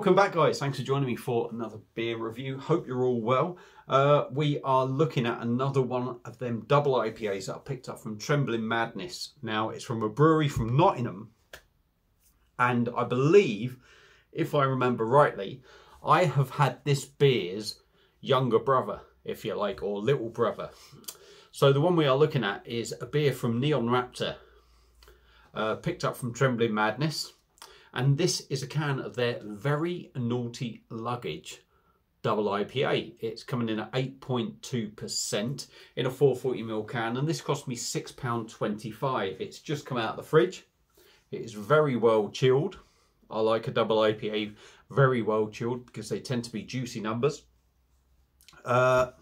Welcome back guys, thanks for joining me for another beer review. Hope you're all well. Uh, we are looking at another one of them double IPAs that I picked up from Trembling Madness. Now it's from a brewery from Nottingham and I believe, if I remember rightly, I have had this beer's younger brother, if you like, or little brother. So the one we are looking at is a beer from Neon Raptor, uh, picked up from Trembling Madness and this is a can of their Very Naughty Luggage double IPA. It's coming in at 8.2% in a 440ml can and this cost me £6.25. It's just come out of the fridge. It is very well chilled. I like a double IPA very well chilled because they tend to be juicy numbers. Uh,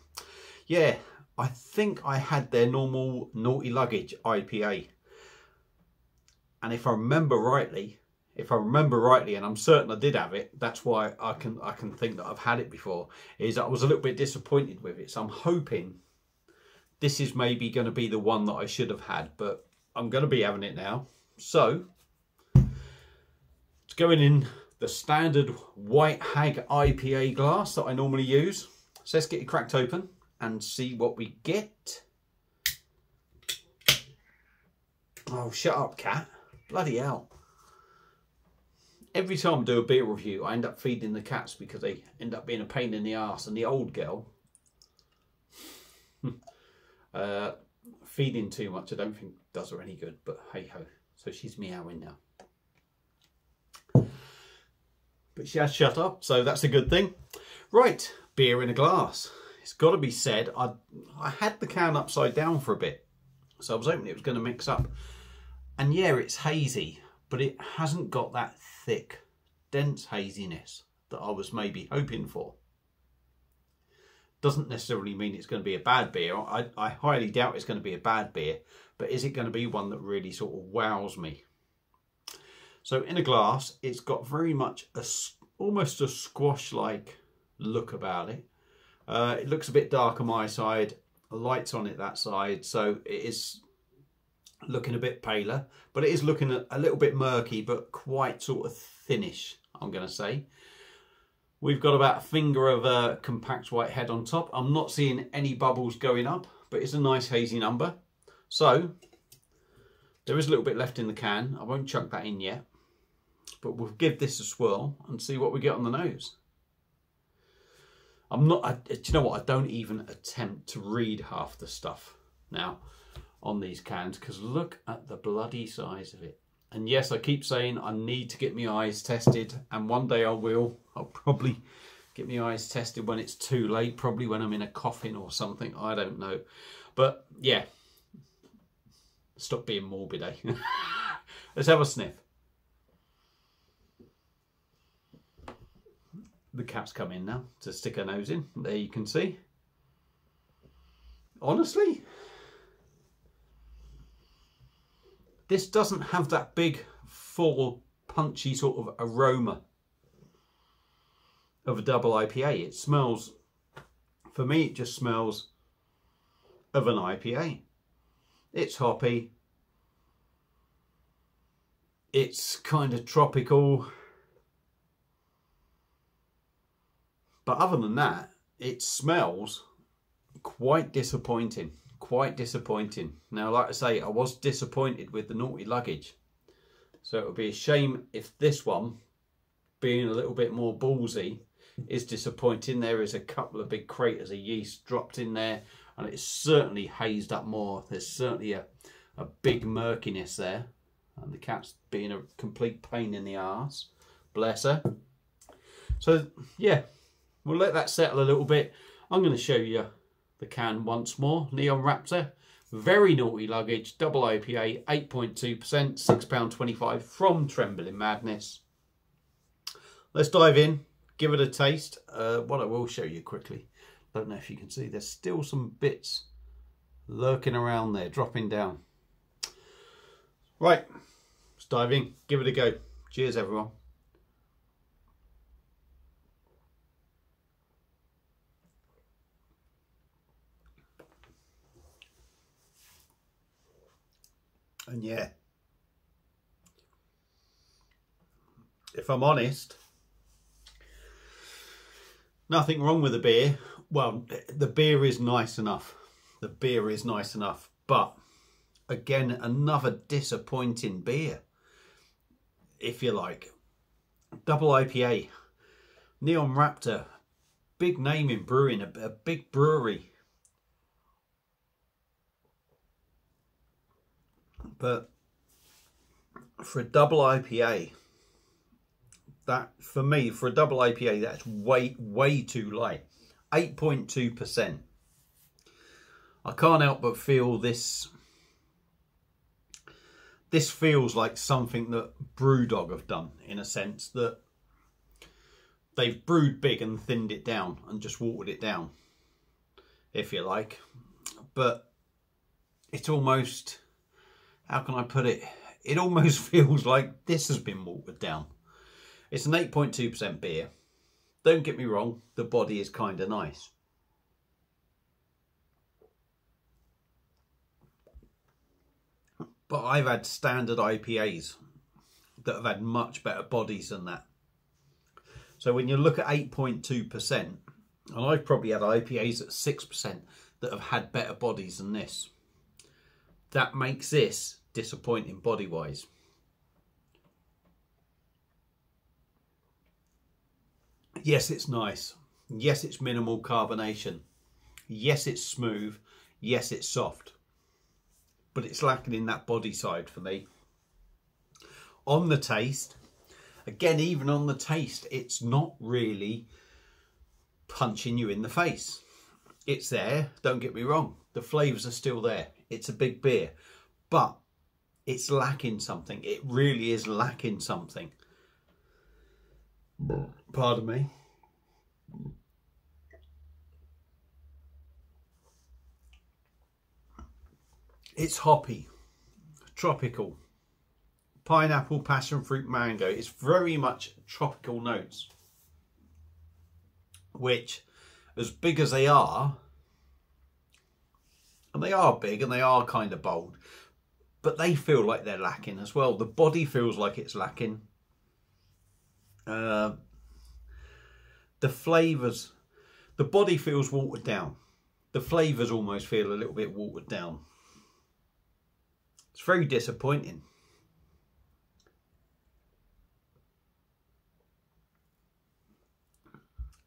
yeah, I think I had their normal Naughty Luggage IPA. And if I remember rightly, if I remember rightly, and I'm certain I did have it, that's why I can I can think that I've had it before, is I was a little bit disappointed with it. So I'm hoping this is maybe going to be the one that I should have had, but I'm going to be having it now. So it's going in the standard White Hag IPA glass that I normally use. So let's get it cracked open and see what we get. Oh, shut up, cat. Bloody hell every time I do a beer review, I end up feeding the cats because they end up being a pain in the ass. And the old girl, uh, feeding too much, I don't think does her any good. But hey ho, so she's meowing now. But she has shut up, so that's a good thing. Right, beer in a glass. It's got to be said, I I had the can upside down for a bit, so I was hoping it was going to mix up. And yeah, it's hazy, but it hasn't got that thick, dense haziness that I was maybe hoping for. Doesn't necessarily mean it's going to be a bad beer. I, I highly doubt it's going to be a bad beer, but is it going to be one that really sort of wows me? So in a glass, it's got very much a almost a squash-like look about it. Uh, it looks a bit dark on my side, lights on it that side, so it is looking a bit paler, but it is looking a, little bit murky, but quite sort of thinnish, I'm going to say. We've got about a finger of a compact white head on top. I'm not seeing any bubbles going up, but it's a nice hazy number. So, there is a little bit left in the can. I won't chuck that in yet, but we'll give this a swirl and see what we get on the nose. I'm not, I, do you know what, I don't even attempt to read half the stuff. Now, on these cans because look at the bloody size of it. And yes, I keep saying I need to get my eyes tested and one day I will. I'll probably get my eyes tested when it's too late, probably when I'm in a coffin or something. I don't know. But yeah, stop being morbid, eh? Let's have a sniff. The cat's come in now to stick her nose in. There you can see. Honestly, This doesn't have that big, full, punchy sort of aroma of a double IPA. It smells, for me, it just smells of an IPA. It's hoppy. It's kind of tropical. But other than that, it smells quite disappointing quite disappointing. Now, like I say, I was disappointed with the naughty luggage. So it would be a shame if this one, being a little bit more ballsy, is disappointing. There is a couple of big craters of yeast dropped in there and it's certainly hazed up more. There's certainly a, a big murkiness there. And the cat's being a complete pain in the arse. Bless her. So, yeah, we'll let that settle a little bit. I'm going to show you the can once more. Neon Raptor, very naughty luggage, double IPA, 8.2%, £6.25 from Trembling Madness. Let's dive in, give it a taste. Uh, what I will show you quickly, don't know if you can see, there's still some bits lurking around there, dropping down. Right, let's dive in, give it a go. Cheers everyone. And yeah, if I'm honest, Nothing wrong with the beer. Well, the beer is nice enough. The beer is nice enough. But again, another disappointing beer, if you like. Double IPA. Neon Raptor. Big name in brewing, a, a big brewery. But for a double IPA, that for me, for a double IPA, that's way, way too light. 8.2%. I can't help but feel this this feels like something that Brewdog have done in a sense that they've brewed big and thinned it down and just watered it down, if you like. But it's almost, how can I put it? It almost feels like this has been watered down. It's an 8.2% beer. Don't get me wrong, the body is kind of nice. But I've had standard IPAs that have had much better bodies than that. So when you look at 8.2%, and I've probably had IPAs at 6% that have had better bodies than this, that makes this disappointing body wise. Yes, it's nice. Yes, it's minimal carbonation. Yes, it's smooth. Yes, it's soft but it's lacking in that body side for me. On the taste, again, even on the taste, it's not really punching you in the face. It's there, don't get me wrong. The flavours are still there. It's a big beer, but it's lacking something. It really is lacking something. Pardon me. It's hoppy, tropical, pineapple, passion fruit, mango. It's very much tropical notes, which, as big as they are, and they are big and they are kind of bold, but they feel like they're lacking as well. The body feels like it's lacking. Uh, the flavours, the body feels watered down. The flavours almost feel a little bit watered down. It's very disappointing.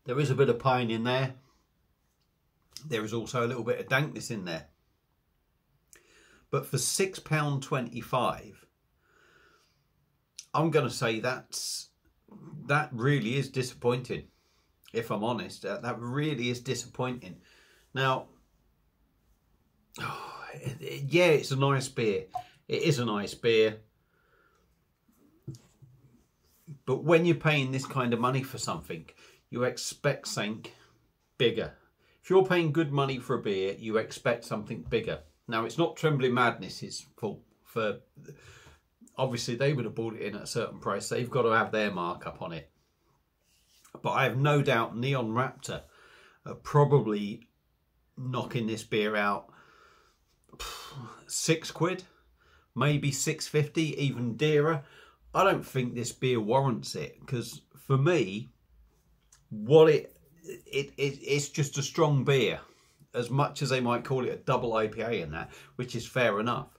There is a bit of pine in there. There is also a little bit of dankness in there. But for £6.25, I'm going to say that's that really is disappointing. If I'm honest, that really is disappointing. Now, oh, yeah, it's a nice beer. It is a nice beer. But when you're paying this kind of money for something, you expect something bigger. If you're paying good money for a beer, you expect something bigger. Now, it's not Trembling Madness's fault for... Obviously, they would have bought it in at a certain price. They've got to have their markup on it. But I have no doubt Neon Raptor are probably knocking this beer out six quid, maybe six fifty, even dearer. I don't think this beer warrants it because for me, what it, it it it's just a strong beer, as much as they might call it a double IPA in that, which is fair enough.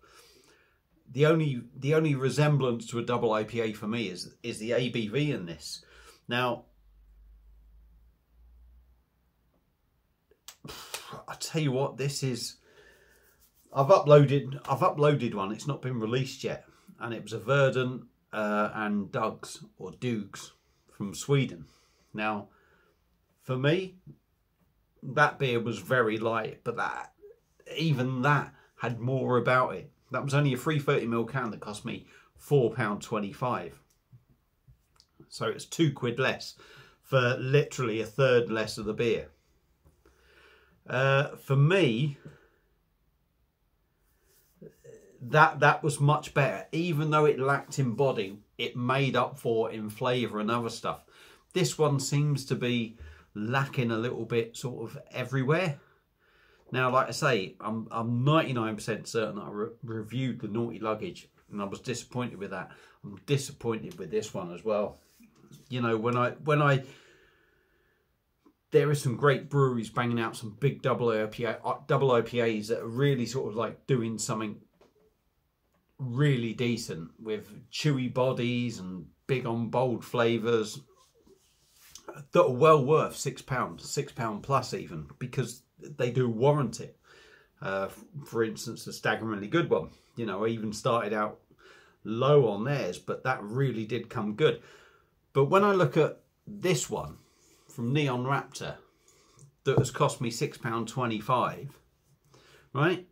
The only the only resemblance to a double IPA for me is is the ABV in this. Now, I tell you what, this is I've uploaded I've uploaded one. It's not been released yet, and it was a Verdant uh, and Dugs or Dugs from Sweden. Now, for me, that beer was very light, but that even that had more about it. That was only a 330ml can that cost me £4.25. So it's two quid less for literally a third less of the beer. Uh, for me, that that was much better. Even though it lacked in body, it made up for in flavour and other stuff. This one seems to be lacking a little bit sort of everywhere. Now, like I say, I'm I'm 99% certain I re reviewed the Naughty Luggage and I was disappointed with that. I'm disappointed with this one as well. You know, when I when I there are some great breweries banging out some big double IPA, uh, double IPAs that are really sort of like doing something really decent with chewy bodies and big on bold flavors that are well worth six pounds, six pound plus even because they do warrant it. Uh, for instance, the staggeringly good one. You know, I even started out low on theirs, but that really did come good. But when I look at this one from Neon Raptor that has cost me £6.25, right?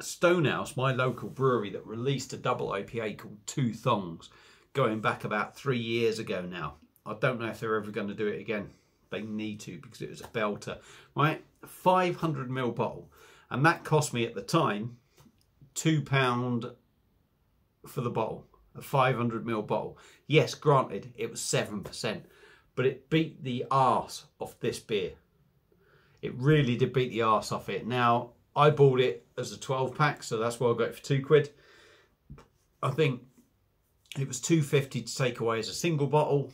Stonehouse, my local brewery that released a double IPA called Two Thongs, going back about three years ago now. I don't know if they're ever going to do it again. They need to because it was a belter, right? 500 ml bottle, and that cost me at the time two pound for the bottle, a 500 ml bottle. Yes, granted, it was 7%, but it beat the arse off this beer. It really did beat the arse off it. Now, I bought it as a 12 pack, so that's why I got it for two quid. I think it was 250 to take away as a single bottle.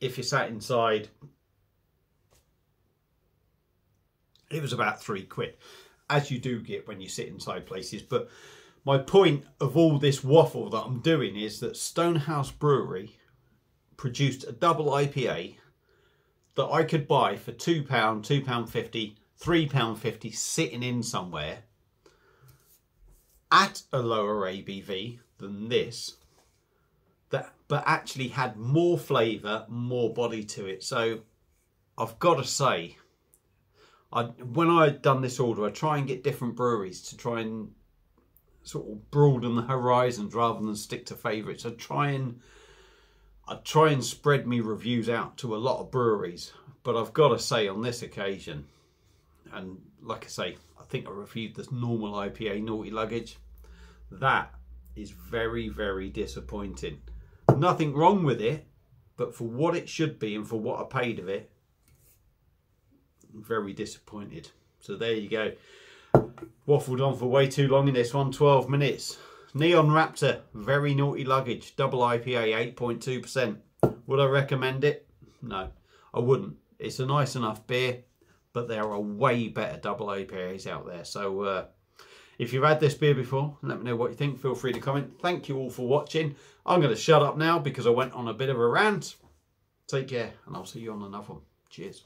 If you sat inside, it was about three quid, as you do get when you sit inside places. But my point of all this waffle that I'm doing is that Stonehouse Brewery produced a double IPA that I could buy for £2, £2.50, £3.50 sitting in somewhere at a lower ABV than this but actually had more flavour, more body to it. So I've got to say, I when I had done this order, I try and get different breweries to try and sort of broaden the horizons rather than stick to favourites. I try and I try and spread me reviews out to a lot of breweries, but I've got to say on this occasion, and like I say, I think I reviewed this normal IPA Naughty Luggage. That is very, very disappointing. Nothing wrong with it, but for what it should be and for what I paid of it, I'm very disappointed. So there you go. Waffled on for way too long in this one, 12 minutes. Neon Raptor, very naughty luggage, double IPA, 8.2%. Would I recommend it? No, I wouldn't. It's a nice enough beer, but there are way better double IPAs out there. So uh, if you've had this beer before, let me know what you think. Feel free to comment. Thank you all for watching. I'm going to shut up now because I went on a bit of a rant. Take care, and I'll see you on another one. Cheers.